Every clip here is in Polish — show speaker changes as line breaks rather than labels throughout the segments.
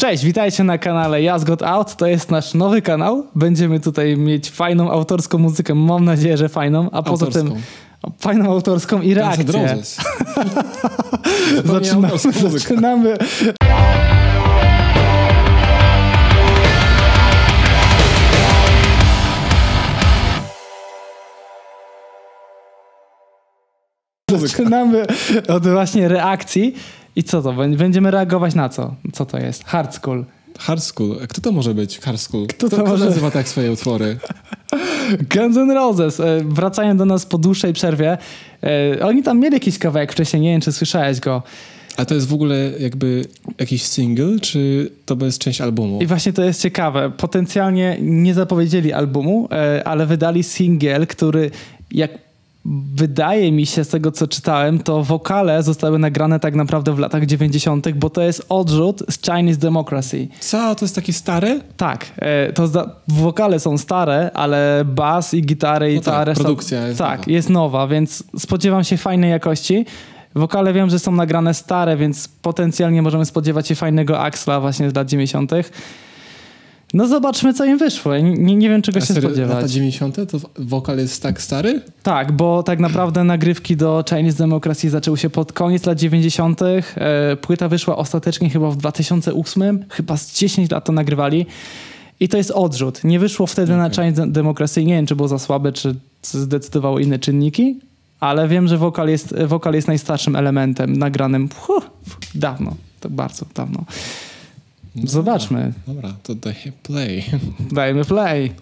Cześć, witajcie na kanale Jazz Got Out. To jest nasz nowy kanał. Będziemy tutaj mieć fajną autorską muzykę. Mam nadzieję, że fajną. A poza
Autorską.
tym fajną autorską i reakcję. Zaczynamy. zaczynamy. Zaczynamy od właśnie reakcji. I co to? Bę- Będziemy reagować na co? Co to jest? Hard School.
Hard School. Kto to może być? Hard School. Kto,
to
kto
może-
nazywa tak swoje utwory?
Guns N' Roses e, wracają do nas po dłuższej przerwie. E, Oni tam mieli jakiś kawałek wcześniej, nie wiem czy słyszałeś go.
A to jest w ogóle jakby jakiś single, czy to jest część albumu?
I właśnie to jest ciekawe. Potencjalnie nie zapowiedzieli albumu, e, ale wydali singiel, który jak wydaje mi się z tego co czytałem, to wokale zostały nagrane tak naprawdę w latach 90., bo to jest odrzut z Chinese Democracy.
Co? To jest takie stare?
Tak, e, to zda- wokale są stare, ale bas i gitary i
No
cała
tak,
reszta.
produkcja jest
Tak,
nowa.
jest nowa, więc spodziewam się fajnej jakości. Wokale wiem, że są nagrane stare, więc potencjalnie możemy spodziewać się fajnego Axla właśnie z lat 90. No zobaczmy, co im wyszło. Nie, nie, nie wiem, czego
A
się
serio,
spodziewać.
Lata 90. to wokal jest tak stary?
Tak, bo tak naprawdę nagrywki do Chinese Democracy zaczęły się pod koniec lat 90. E, Płyta wyszła ostatecznie chyba w 2008, chyba z 10 lat to nagrywali. I to jest odrzut. Nie wyszło wtedy na
Okej.
Chinese Democracy. Nie wiem, czy było za słabe, czy zdecydowały inne czynniki, ale wiem, że wokal jest, wokal jest najstarszym elementem nagranym huh, dawno. To bardzo dawno. Zobaczmy.
Dobra, to daj play.
Dajmy play.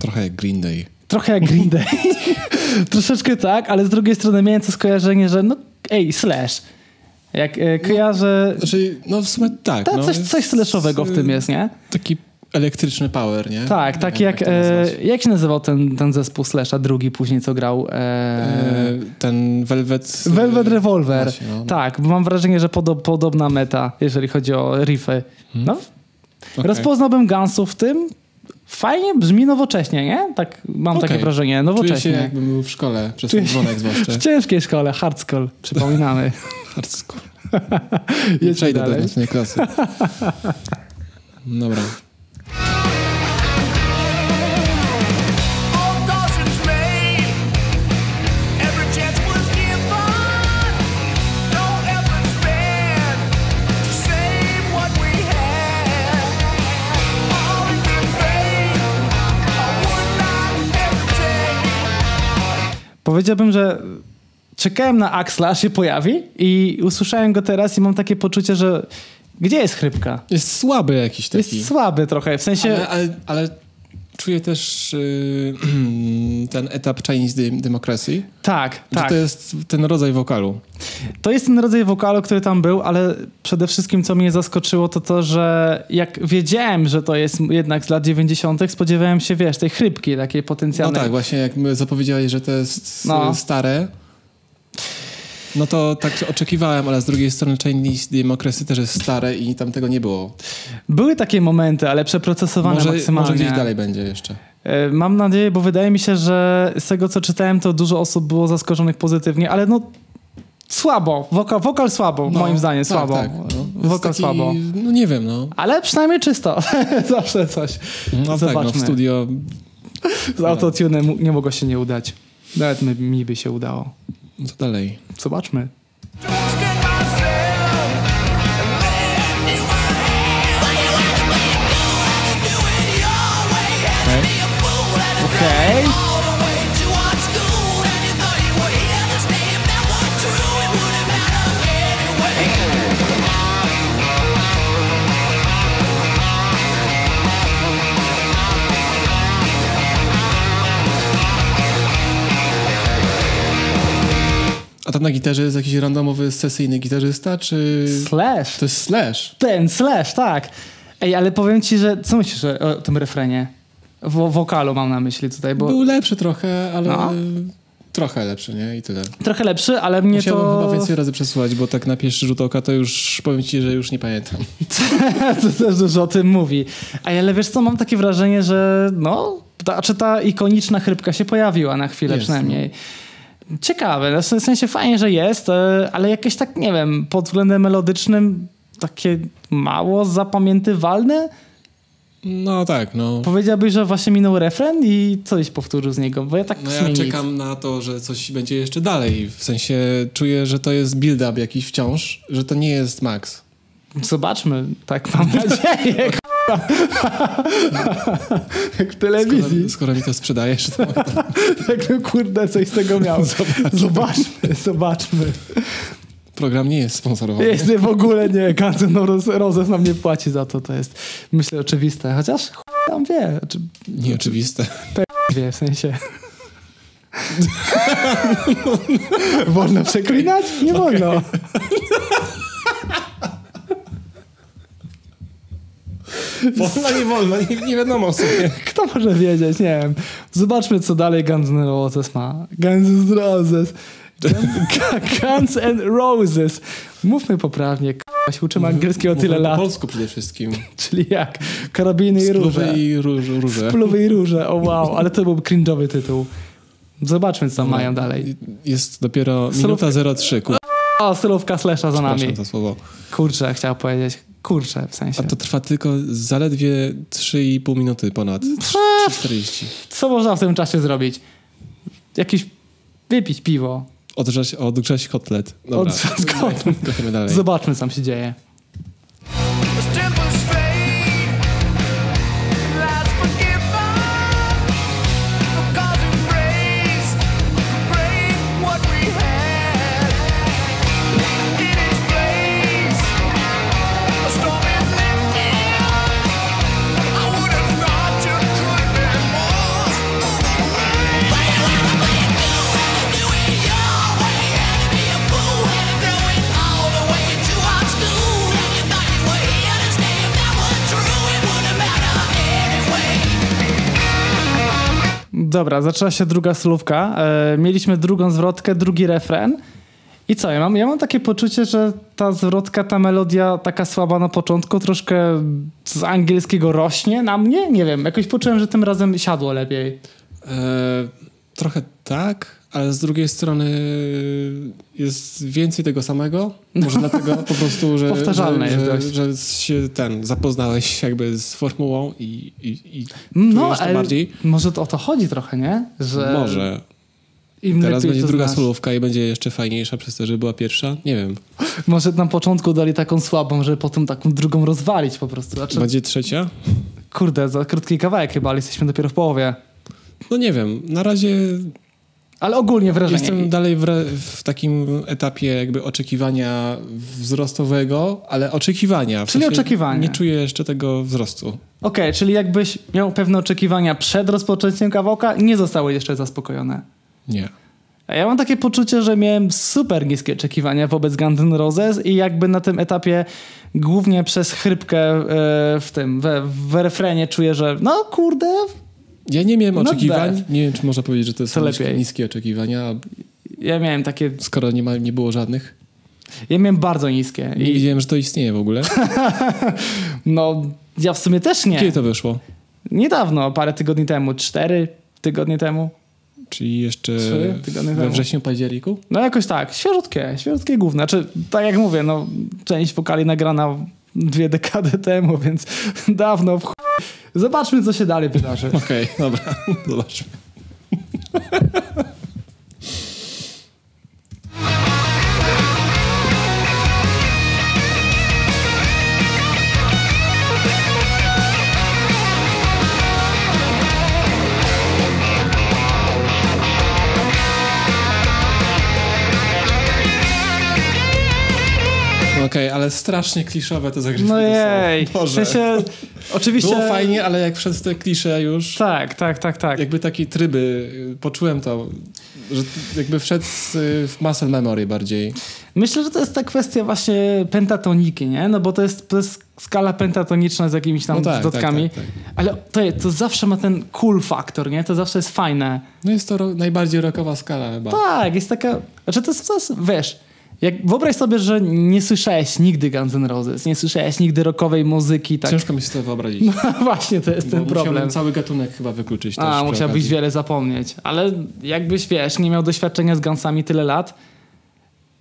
Trochę jak Green Day.
Trochę jak Green Day. Troszeczkę tak, ale z drugiej strony miałem to skojarzenie, że no ej, slash. Jak e, kojarzę...
Znaczy, no w sumie tak.
Ta,
no,
coś, coś slashowego w tym jest, nie?
Taki elektryczny power, nie?
Tak,
Nie
tak
wiem,
jak...
to
E, jak się nazywał ten, ten zespół slasha, drugi później co grał? E,
E, ten Velvet...
Velvet Revolver.
Właśnie, no.
Tak, bo mam wrażenie, że podo, podobna meta, jeżeli chodzi o riffy. No,
Okej.
rozpoznałbym Gunsów w tym. Fajnie brzmi nowocześnie, nie? Tak mam takie
Okej.
wrażenie,
Czuję
nowocześnie.
się jakbym był w szkole, przez
Czuję
dzwonek zwłaszcza.
W ciężkiej szkole, hard school, przypominamy.
Hard school.
Jedźmy
Przejdę do klasy. Dobra.
Powiedziałbym, że czekałem na Axla, się pojawi i usłyszałem go teraz i mam takie poczucie, że gdzie jest chrypka?
Jest słaby jakiś taki.
Jest słaby trochę, w sensie...
ale, ale, ale czuję też yy, ten etap Chinese Dem- Democracy,
Tak, tak.
to jest ten rodzaj wokalu.
To jest ten rodzaj wokalu, który tam był, ale przede wszystkim co mnie zaskoczyło to to, że jak wiedziałem, że to jest jednak z lat 90., spodziewałem się, wiesz, tej chrypki takiej
No
potencjalnej.
tak, właśnie jak zapowiedziałeś, że to jest
No.
no. stare, no to tak oczekiwałem, ale z drugiej strony Chinese Democracy też jest stare i tam tego nie było.
Były takie momenty, ale przeprocesowane
Może,
maksymalnie.
może gdzieś dalej będzie jeszcze.
E, Mam nadzieję, bo wydaje mi się, że z tego co czytałem, to dużo osób było zaskoczonych pozytywnie, ale no słabo. Wokal, wokal słabo,
No,
moim zdaniem
tak,
słabo.
Tak, no.
Wokal
taki,
słabo.
No nie wiem, no.
Ale przynajmniej czysto. Zawsze coś.
No tak, no
Zobaczmy.
w studio
Z autotunem nie mogło się nie udać. Nawet mi by się udało.
No to dalej.
Zobaczmy.
Tam na gitarze jest jakiś randomowy sesyjny gitarzysta, czy...
Slash.
To jest Slash.
Ten slash, tak. Ej, ale powiem ci, że co myślisz o tym refrenie? Wo wokalu mam na myśli tutaj, bo
Był lepszy trochę, ale
No.
trochę lepszy, nie? I tyle.
Trochę lepszy, ale mnie
Musiałbym
to...
chyba więcej razy przesłuchać, bo tak na pierwszy rzut oka to już powiem ci, że już nie pamiętam.
to też dużo o tym mówi. A ale wiesz co, mam takie wrażenie, że no, ta, czy ta ikoniczna chrypka się pojawiła na chwilę
Jest,
przynajmniej. Ciekawe, w sensie fajnie, że jest, e, ale jakieś tak, nie wiem, pod względem melodycznym takie mało zapamiętywalne.
No tak, no.
Powiedziałbyś, że właśnie minął refren i coś powtórzył z niego, bo ja tak
No ja
sumie nic.
czekam na to, że coś będzie jeszcze dalej. W sensie czuję, że to jest build-up jakiś wciąż, że to nie jest max.
Zobaczmy, tak mam nadzieję. Jak w telewizji.
Skoro, skoro mi to sprzedajesz, to
Jakbym kurde coś z tego miał. Zobaczmy, zobaczmy.
program nie jest sponsorowany.
Jest w ogóle nie, Guns Roses- Roses nam nie płaci za to, to jest myślę oczywiste, chociaż tam wie, czy
Nieoczywiste.
wie w sensie. wolno przeklinać? Nie wolno.
Wolno, nie wolno, nie, nie wiadomo sobie.
Kto może wiedzieć, nie wiem. Zobaczmy, co dalej Guns N' Roses ma. Guns N' Roses. Guns- N' Roses. Mówmy poprawnie, k***a, się uczymy angielskiego tyle
Mówię po
lat.
polsku przede wszystkim.
Czyli jak? Karabiny i róże.
Spluwy i róż, róże.
Spluwy i róże, o wow, ale to był cringe'owy tytuł. Zobaczmy, co tam mają dalej.
Jest dopiero minuta 03. Kur...
O, stylówka slasha za nami.
To słowo.
Kurczę, chciał powiedzieć. Kurczę, w sensie.
A to trwa tylko zaledwie 3,5 minuty ponad. 3,40.
Co można w tym czasie zrobić? Jakieś... Wypić piwo.
Odgrzać, odgrzać kotlet. Dobra.
Odgrzać kotlet. Zobaczmy, co tam się dzieje. Dobra, zaczęła się druga solówka. E, mieliśmy drugą zwrotkę, drugi refren. I co, ja mam, ja mam takie poczucie, że ta zwrotka, ta melodia taka słaba na początku, troszkę z angielskiego rośnie na mnie. Nie wiem, jakoś poczułem, że tym razem siadło lepiej.
E, trochę tak, ale z drugiej strony jest więcej tego samego. Może dlatego po prostu, że,
Powtarzalne
że,
jest
że, że się ten, zapoznałeś jakby z formułą i, i, i
No,
to bardziej.
może to o to chodzi trochę, nie? Że
Może.
Im
Teraz będzie druga
znasz.
solówka i będzie jeszcze fajniejsza przez to, że była pierwsza. Nie wiem.
Może na początku dali taką słabą, żeby potem taką drugą rozwalić po prostu. Znaczy,
Będzie trzecia?
kurde, za krótki kawałek chyba, ale jesteśmy dopiero w połowie.
No nie wiem. Na razie
Ale ogólnie wrażenie.
jestem dalej w, w takim etapie jakby oczekiwania wzrostowego, ale oczekiwania. W
Czyli oczekiwania.
Nie czuję jeszcze tego wzrostu.
Okej, czyli jakbyś miał pewne oczekiwania przed rozpoczęciem kawałka, nie zostały jeszcze zaspokojone.
Nie.
A ja mam takie poczucie, że miałem super niskie oczekiwania wobec Guns N' Roses i jakby na tym etapie głównie przez chrypkę e, w tym, we, w refrenie czuję, że no kurde,
Ja nie miałem
Not
oczekiwań.
bad.
Nie wiem, czy można powiedzieć, że to są
lepiej.
niskie oczekiwania,
ja miałem takie,
skoro nie, ma, nie było żadnych.
ja miałem bardzo niskie
Nie
i
wiedziałem, że to istnieje w ogóle.
no ja w sumie też nie.
Kiedy to wyszło?
Niedawno, parę tygodni temu, cztery tygodnie temu.
Czyli jeszcze we
temu.
wrześniu, październiku?
No jakoś tak, świeżutkie, świeżutkie główne. Znaczy, tak jak mówię, no część wokali nagrana dwie dekady temu, więc dawno w. Zobaczmy, co się dalej wydarzy.
Okej, dobra. Zobaczmy. Okej, ale strasznie kliszowe te zagrywki.
No
to są.
jej, w
Boże.
sensie, oczywiście...
Było fajnie, ale jak wszedł te klisze już,
Tak, tak, tak, tak.
jakby takie tryby, y, poczułem to. że jakby wszedł y, w muscle memory bardziej.
Myślę, że to jest ta kwestia właśnie pentatoniki, nie? No bo to jest, to jest skala pentatoniczna z jakimiś tam
No tak,
dodatkami.
tak, tak,
Ale to, to zawsze ma ten cool faktor, nie? To zawsze jest fajne.
No jest to ro- najbardziej rockowa skala chyba.
Tak, jest taka... Znaczy to jest, to jest wiesz... Jak, wyobraź sobie, że nie słyszałeś nigdy Guns N' Roses, nie słyszałeś nigdy rockowej muzyki, tak?
Ciężko mi się to wyobrazić.
No właśnie, to jest
Bo
ten problem.
Cały gatunek chyba wykluczyć też
A, musiałbyś wiele zapomnieć. Ale jakbyś, wiesz, nie miał doświadczenia z Gunsami tyle lat,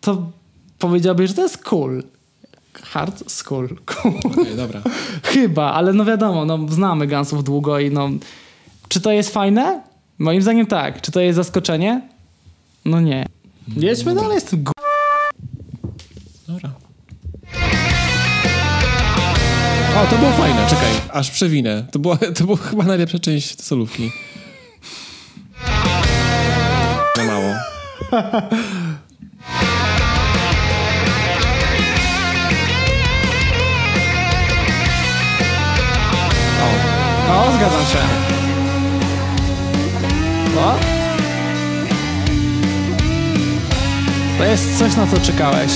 to powiedziałbyś, że to jest cool. Hard school. Cool.
Okej, dobra.
Chyba, ale no wiadomo, no, znamy Gunsów długo i no... Czy to jest fajne? Moim zdaniem tak. Czy to jest zaskoczenie? No nie. Jedźmy dalej z tym
O, to było fajne, czekaj, aż przewinę. To była, to była chyba najlepsza część solówki. Za mało.
O, zgadzam się. O? To jest coś, na co czekałeś.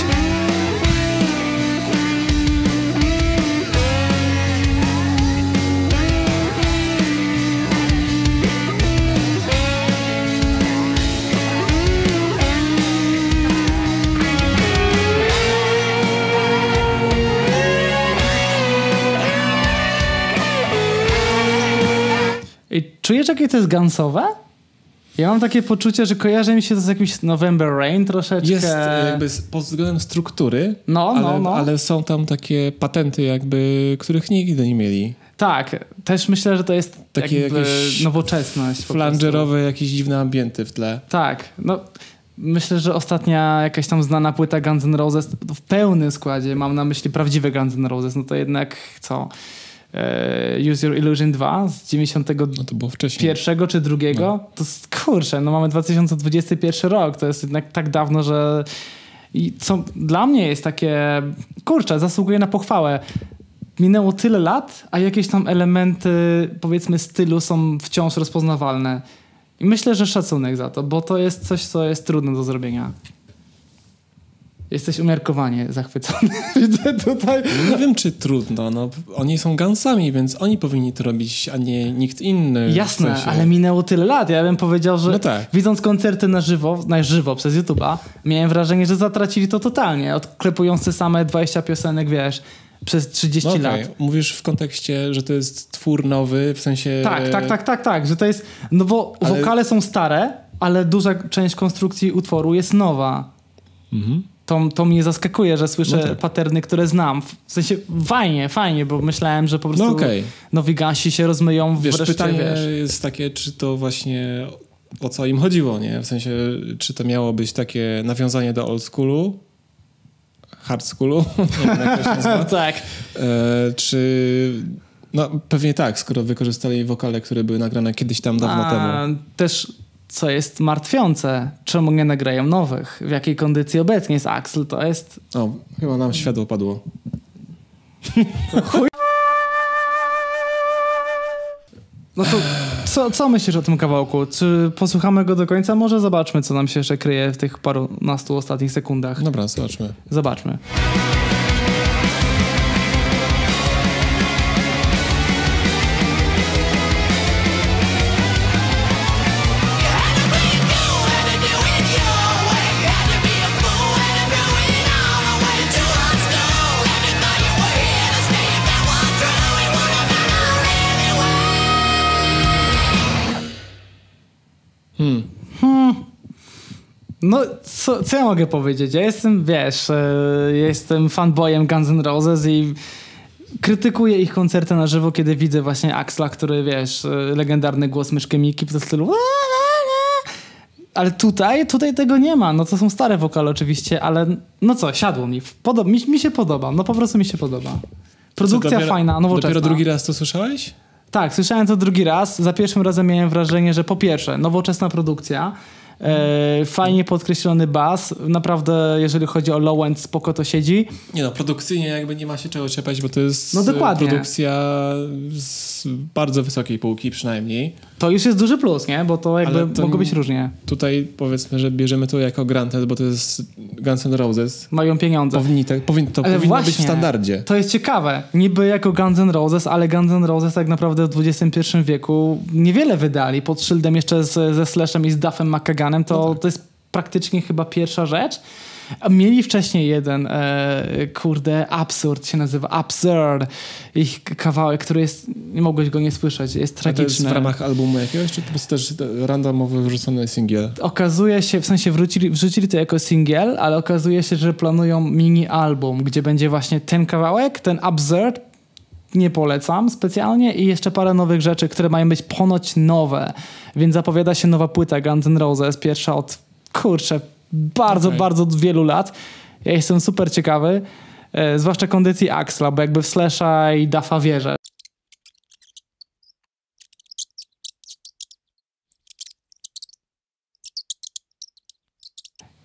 Czujesz, jakie to jest gansowe? Ja mam takie poczucie, że kojarzy mi się to z jakimś November Rain troszeczkę.
Jest jakby pod względem struktury,
No,
ale,
no, no.
ale są tam takie patenty jakby, których nigdy nie mieli.
Tak, też myślę, że to jest
Takie jakieś
nowoczesność.
Flangerowe, jakieś dziwne ambienty w tle.
Tak, no myślę, że ostatnia jakaś tam znana płyta Guns N' Roses w pełnym składzie, mam na myśli prawdziwe Guns N' Roses, no to jednak co? E, Use Your Illusion 2 z 91
No to
czy drugiego? To jest, kurczę, no mamy 2021 rok, to jest jednak tak dawno, że i co dla mnie jest takie, kurczę, zasługuje na pochwałę. Minęło tyle lat, a jakieś tam elementy, powiedzmy, stylu są wciąż rozpoznawalne. I myślę, że szacunek za to, bo to jest coś, co jest trudne do zrobienia. Jesteś umiarkowanie zachwycony. Widzę tutaj.
No nie wiem, czy trudno. No, oni są gansami, więc oni powinni to robić, a nie nikt inny. w
Jasne,
sensie.
ale minęło tyle lat. Ja bym powiedział, że
No tak.
widząc koncerty na żywo, na żywo przez YouTube'a, miałem wrażenie, że zatracili to totalnie. Odklepując te same 20 piosenek, wiesz, przez 30
No okej,
lat.
Mówisz w kontekście, że to jest twór nowy, w sensie...
Tak, tak, tak, tak, tak, że to jest, no bo
Ale-
wokale są stare, ale duża część konstrukcji utworu jest nowa.
Mhm.
To, to mnie zaskakuje, że słyszę
No tak.
paterny, które znam. W sensie fajnie, fajnie, bo myślałem, że po prostu
No okej.
nowi gasi się rozmyją
Wiesz,
wreszcie,
pytanie
wiesz.
jest takie, czy to właśnie o co im chodziło, nie? W sensie, czy to miało być takie nawiązanie do old schoolu, hard schoolu, nie wiem jak to się nazywa,
tak.
e, czy... No pewnie tak, skoro wykorzystali wokale, które były nagrane kiedyś tam dawno
A,
temu.
Też, co jest martwiące, czemu nie nagrają nowych? W jakiej kondycji obecnie jest Axel? To jest...
O, chyba nam światło padło.
No to co, co myślisz o tym kawałku? Czy posłuchamy go do końca? Może zobaczmy, co nam się jeszcze kryje w tych parunastu ostatnich sekundach.
Dobra, zobaczmy.
Zobaczmy. No, co, co ja mogę powiedzieć? Ja jestem, wiesz, e, jestem fanboyem Guns N' Roses i krytykuję ich koncerty na żywo, kiedy widzę właśnie Axla, który, wiesz, e, legendarny głos myszki Miki w stylu ale tutaj, tutaj tego nie ma. No to są stare wokale oczywiście, ale no co, siadło mi. Podoba, mi, mi się podoba. No po prostu mi się podoba. Produkcja
Co, dopiero-
fajna, nowoczesna.
Dopiero drugi raz to słyszałeś?
Tak, słyszałem to drugi raz. Za pierwszym razem miałem wrażenie, że po pierwsze, nowoczesna produkcja, fajnie podkreślony bas. Naprawdę, jeżeli chodzi o low end, spoko to siedzi.
Nie no, produkcyjnie jakby nie ma się czego czepiać, bo to jest
No dokładnie.
e, produkcja z bardzo wysokiej półki przynajmniej.
To już jest duży plus, nie? Bo to jakby mogło być różnie.
Tutaj powiedzmy, że bierzemy to jako granted, bo to jest Guns N' Roses.
Mają pieniądze.
Powinni tak, powin, to
Ale
powinno być
właśnie,
w standardzie.
To jest ciekawe. Niby jako Guns N' Roses, ale Guns N' Roses tak naprawdę w XXI wieku niewiele wydali. Pod szyldem jeszcze z, ze Slashem i z Duffem McKaganem. To,
No tak.
to jest praktycznie chyba pierwsza rzecz. Mieli wcześniej jeden, e, kurde, Absurd się nazywa, Absurd. Ich kawałek, który jest, nie mogłeś go nie słyszeć, jest
A to jest
tragiczny.
w ramach albumu jakiegoś, czy to po prostu też randomowy wrzucony singiel?
Okazuje się, w sensie wrócili, wrzucili to jako singiel, ale okazuje się, że planują mini album, gdzie będzie właśnie ten kawałek, ten Absurd, nie polecam specjalnie i jeszcze parę nowych rzeczy, które mają być ponoć nowe, więc zapowiada się nowa płyta Guns N' Roses, pierwsza od, kurczę, bardzo,
Okej.
bardzo wielu lat. Ja jestem super ciekawy, e, zwłaszcza kondycji Axla, bo jakby w Slasha i Duffa wierzę.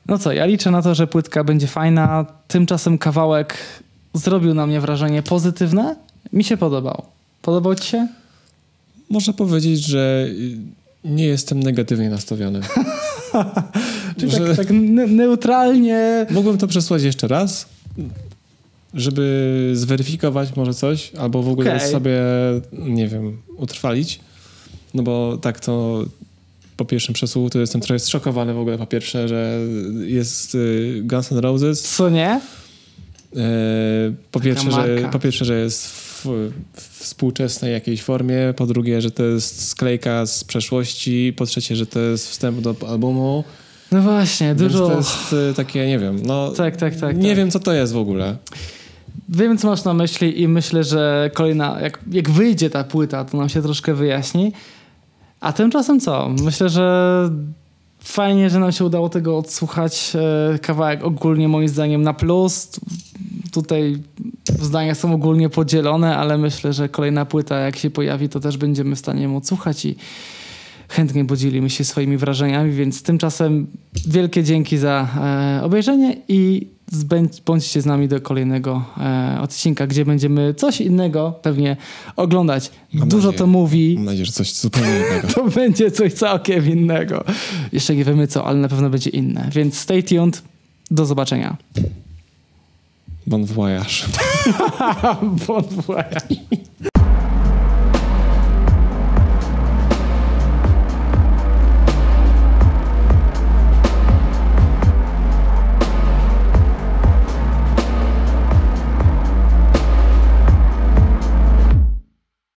No co, ja liczę na to, że płytka będzie fajna. Tymczasem kawałek zrobił na mnie wrażenie pozytywne. Mi się podobał. Podobał ci się?
Można powiedzieć, że nie jestem negatywnie nastawiony.
Czyli
Że-
tak, tak ne- neutralnie.
Mógłbym to przesłać jeszcze raz, żeby zweryfikować może coś, albo w ogóle
Okej.
sobie, nie wiem, utrwalić. No bo tak to po pierwszym przesłuchu to jestem trochę zszokowany w ogóle po pierwsze, że jest y, Guns N' Roses.
Co nie?
E, Po pierwsze, że, po pierwsze, że jest w, współczesnej jakiejś formie, po drugie, że to jest sklejka z przeszłości, po trzecie, że to jest wstęp do albumu.
No właśnie, dużo.
to jest y, takie, nie wiem, no
Tak, tak, tak.
nie
tak.
wiem co to jest w ogóle.
Wiem, co masz na myśli i myślę, że kolejna, jak, jak wyjdzie ta płyta, to nam się troszkę wyjaśni. A tymczasem co? Myślę, że fajnie, że nam się udało tego odsłuchać. E, Kawałek ogólnie moim zdaniem na plus. Tutaj zdania są ogólnie podzielone, ale myślę, że kolejna płyta jak się pojawi, to też będziemy w stanie ją odsłuchać i chętnie podzielimy się swoimi wrażeniami, więc tymczasem wielkie dzięki za e, obejrzenie i bądźcie z nami do kolejnego e, odcinka, gdzie będziemy coś innego pewnie oglądać.
Mam
Dużo
nadzieję.
to mówi,
Mam nadzieję, że coś zupełnie innego.
to będzie coś całkiem innego. Jeszcze nie wiemy co, ale na pewno będzie inne. Więc stay tuned. Do zobaczenia.
Bon voyage.
Bon voyage.